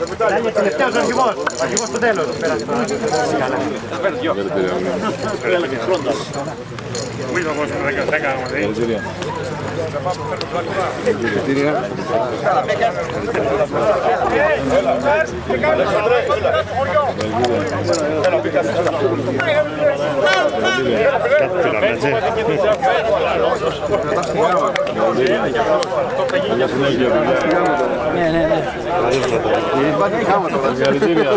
Τέλειο, τελευταίος αρχηγός. Αρχηγός στο τέλος. Συγχαρητήρια.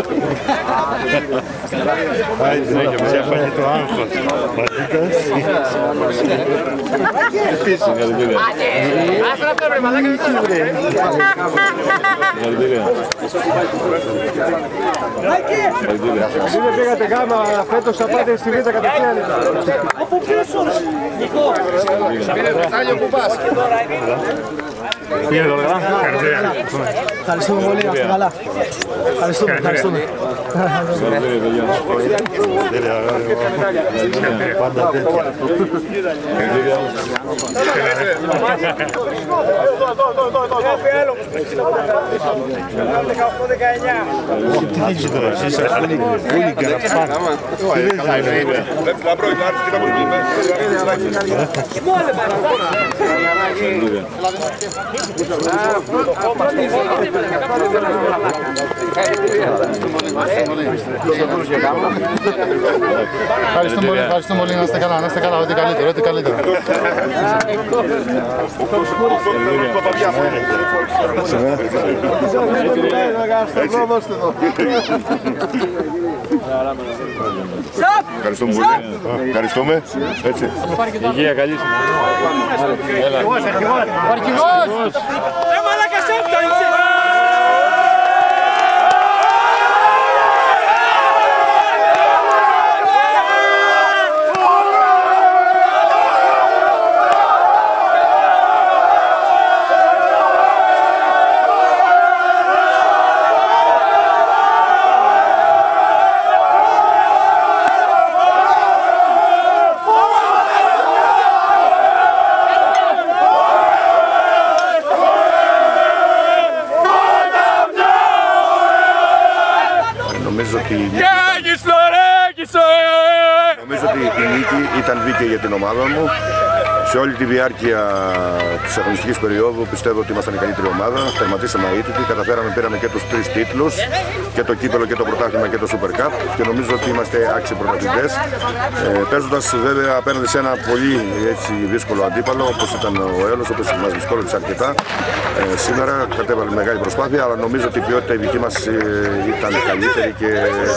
Συγχαρητήρια. Συγχαρητήρια. Συγχαρητήρια. Δεν πήγατε γάμα φέτος θα πάτε στη Β' κατευθείαν. Ευχαριστούμε πολύ, να είστε καλά. Ευχαριστούμε, ευχαριστούμε. Συγχαρητήρια, παιδιά. Πάντα τέτοια. Συγχαρητήρια. Τι δείξει τώρα, εσείς όλοι όλοι γκαραπάν. Καλά εννοείται. Συγχαρητήρια. Ευχαριστούμε πολύ, ευχαριστούμε πολύ. Να είστε καλά, να είστε καλά. Ό,τι καλύτερο, ό,τι καλύτερο. Ευχαριστούμε πολύ. Ευχαριστούμε. Έτσι. Υγεία, καλή Arquivoso, arquivoso. Arquivoso. Νομίζω ότι, νομίζω ότι η νίκη ήταν δίκαιη για την ομάδα μου. Σε όλη τη διάρκεια της αγωνιστικής περίοδου πιστεύω ότι ήμασταν η καλύτερη ομάδα. Τερματίσαμε αίτητοι, καταφέραμε, πήραμε και τους τρεις τίτλους και το κύπελο και το πρωτάθλημα και το Super Cup και νομίζω ότι είμαστε άξιοι πρωταθλητές. Ε, Παίζοντας βέβαια απέναντι σε ένα πολύ έτσι, δύσκολο αντίπαλο όπως ήταν ο Έλλο, όπως μας δυσκόλεψε αρκετά. Ε, σήμερα κατέβαλε μεγάλη προσπάθεια, αλλά νομίζω ότι η ποιότητα η δική μας ήταν καλύτερη και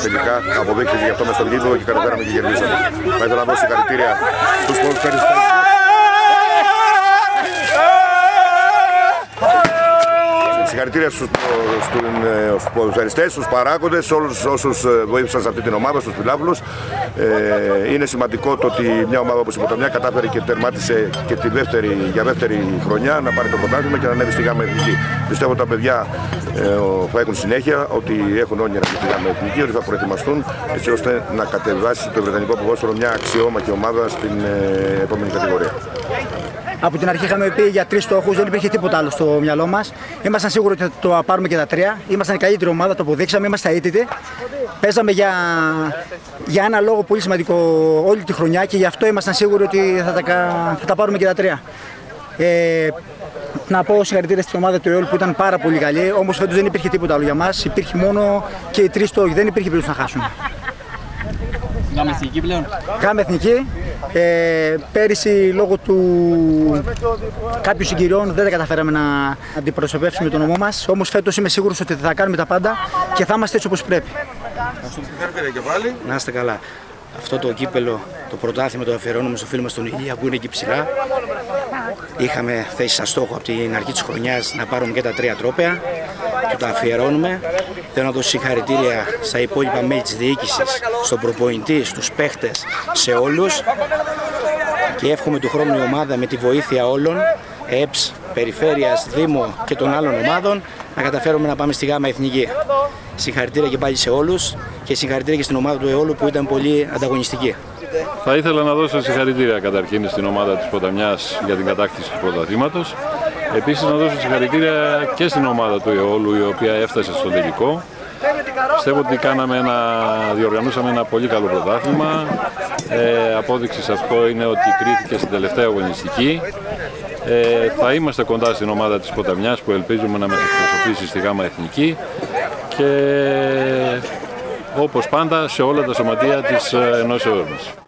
τελικά αποδείχθηκε γι' αυτό μες στον γήπεδο και καταφέραμε και κερδίσαμε. Θα ήθελα να δώσω συγχαρητήρια στους ποδοσφαιριστές. Συγχαρητήρια στους, στους, στους ποδοσφαιριστές, στους παράγοντες, σε όλους όσους ε, βοήθησαν σε αυτή την ομάδα, στους φιλάβουλους. Ε, είναι σημαντικό το ότι μια ομάδα όπως η Ποταμιά κατάφερε και τερμάτισε και τη δεύτερη, για δεύτερη χρονιά να πάρει το πρωτάθλημα και να ανέβει στη γάμα εθνική. Πιστεύω ότι τα παιδιά ε, θα έχουν συνέχεια, ότι έχουν όνειρα για τη γάμα εθνική, ότι θα προετοιμαστούν έτσι ώστε να κατεβάσει το βρετανικό ποδόσφαιρο μια αξιόμαχη ομάδα στην ε, επόμενη κατηγορία. Από την αρχή είχαμε πει για τρεις στόχους, δεν υπήρχε τίποτα άλλο στο μυαλό μας. Ήμασταν σίγουροι ότι θα το πάρουμε και τα τρία. Ήμασταν η καλύτερη ομάδα, το αποδείξαμε, είμαστε αίτητοι. Παίζαμε για, για ένα λόγο πολύ σημαντικό όλη τη χρονιά και γι' αυτό ήμασταν σίγουροι ότι θα τα, κα- θα τα πάρουμε και τα τρία. Ε, να πω συγχαρητήρια στην ομάδα του ΕΟΛ που ήταν πάρα πολύ καλή. Όμως φέτος δεν υπήρχε τίποτα άλλο για μας. Υπήρχε μόνο και οι τρεις στόχοι. Δεν υπήρχε περίπτωση να χάσουμε. Γάμε εθνική πλέον. Κάμε εθνική. Ε, πέρυσι λόγω του κάποιου συγκυριών δεν τα καταφέραμε να αντιπροσωπεύσουμε τον ομό μας. Όμως φέτος είμαι σίγουρος ότι θα κάνουμε τα πάντα και θα είμαστε έτσι όπως πρέπει. Να είστε καλά. Αυτό το κύπελο, το πρωτάθλημα το αφιερώνουμε στο φίλο μας τον Ηλία που είναι εκεί ψηλά. Είχαμε θέσει σαν στόχο από την αρχή της χρονιάς να πάρουμε και τα τρία τρόπαια. Του τα αφιερώνουμε. Θέλω να δώσω συγχαρητήρια στα υπόλοιπα μέλη της διοίκησης, στον προπονητή, στους παίχτες, σε όλους. Και εύχομαι του χρόνου η ομάδα με τη βοήθεια όλων, ΕΠΣ, Περιφέρειας, Δήμο και των άλλων ομάδων, να καταφέρουμε να πάμε στη ΓΑΜΑ Εθνική. Συγχαρητήρια και πάλι σε όλους και συγχαρητήρια και στην ομάδα του ΕΟΛΟΥ που ήταν πολύ ανταγωνιστική. Θα ήθελα να δώσω συγχαρητήρια καταρχήν στην ομάδα της Ποταμιάς για την κατάκτηση του πρωταθλήματος. Επίσης να δώσω συγχαρητήρια και στην ομάδα του Εόλου η οποία έφτασε στο τελικό. Πιστεύω ότι κάναμε ένα, διοργανώσαμε ένα πολύ καλό πρωτάθλημα. Ε, απόδειξη σε αυτό είναι ότι κρίθηκε στην τελευταία αγωνιστική. Ε, θα είμαστε κοντά στην ομάδα της Ποταμιάς που ελπίζουμε να μας εκπροσωπήσει στη ΓΑΜΑ Εθνική και όπως πάντα σε όλα τα σωματεία της ενώσεώς μας.